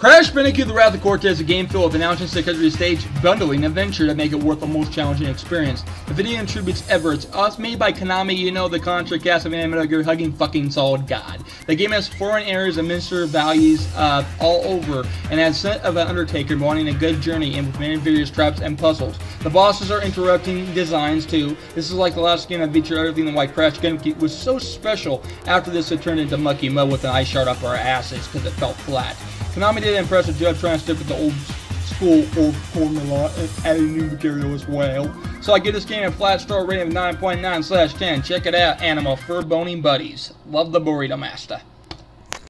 Crash Bandicoot The Wrath of Cortex is a game filled with announcements to country stage, bundling adventure that make it worth the most challenging experience. The video tributes ever. It's us made by Konami, you know, the Contra cast of Metal Gear hugging fucking solid god. The game has foreign errors and minister values uh, all over, and has set of an Undertaker wanting a good journey in with many various traps and puzzles. The bosses are interrupting designs too. This is like the last game that featured everything than why Crash Bandicoot was so special. After this, it turned into mucky mud with an ice shard up our asses because it felt flat. Konami did an impressive job trying to stick with the old school old formula and adding new material as well. So I give this game a flat star rating of 9.9 slash 10. Check it out, Anima Fur Boning Buddies. Love the Burrito Master.